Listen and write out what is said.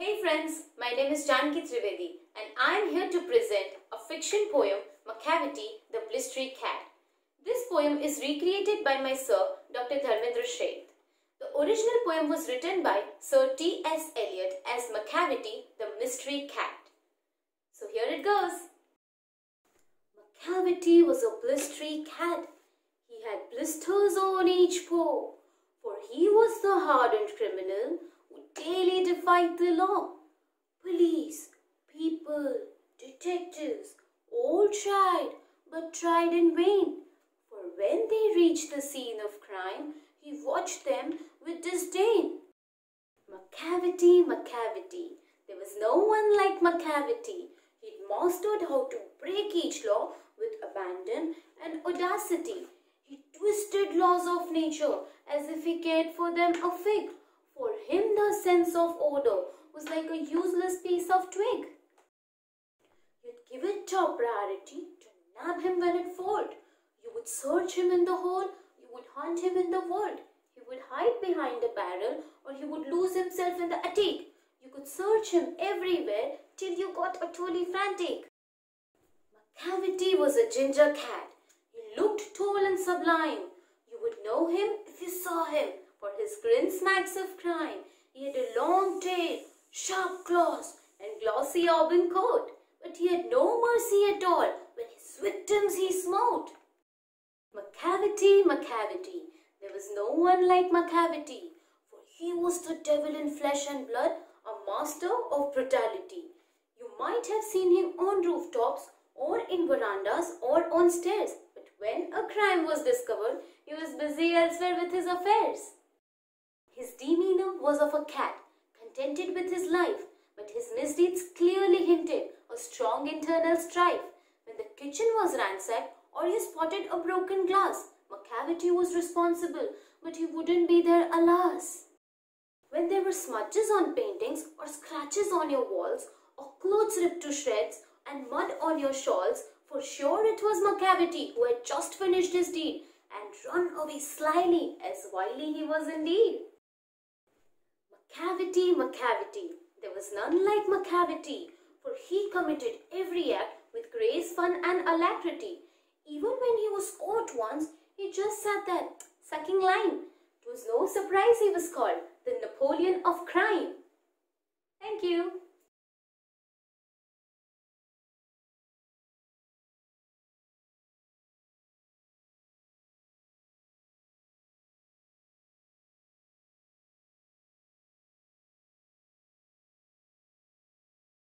Hey friends, my name is Janki Trivedi and I am here to present a fiction poem, Macavity, the Blistery Cat. This poem is recreated by my sir, Dr. Dharmendra Sheth. The original poem was written by Sir T.S. Eliot as Macavity, the Mystery Cat. So here it goes. Macavity was a blistery cat. He had blisters on each paw, for he was the hardened defied the law. Police, people, detectives all tried, but tried in vain. For when they reached the scene of crime, he watched them with disdain. Macavity, Macavity, there was no one like Macavity. He'd mastered how to break each law with abandon and audacity. He twisted laws of nature as if he cared for them a fig. Him, the sense of order was like a useless piece of twig. You'd give it top priority to nab him when it failed. You would search him in the hole, you would hunt him in the world. He would hide behind a barrel or he would lose himself in the attic. You could search him everywhere till you got utterly frantic. Macavity was a ginger cat. He looked tall and sublime. You would know him if you saw him, for his grin smacks of crime. He had a long tail, sharp claws, and glossy auburn coat, but he had no mercy at all when his victims he smote. Macavity, Macavity, there was no one like Macavity, for he was the devil in flesh and blood, a master of brutality. You might have seen him on rooftops or in verandas or on stairs, but when a crime was discovered, he was busy elsewhere with his affairs. His demeanor was of a cat, contented with his life, but his misdeeds clearly hinted a strong internal strife. When the kitchen was ransacked or he spotted a broken glass, Macavity was responsible, but he wouldn't be there, alas. When there were smudges on paintings or scratches on your walls, or clothes ripped to shreds and mud on your shawls, for sure it was Macavity who had just finished his deed and run away slyly as wily he was indeed. Macavity, Macavity, there was none like Macavity, for he committed every act with grace, fun, and alacrity. Even when he was caught once, he just sat there, sucking lime. It was no surprise he was called the Napoleon of crime. Thank you.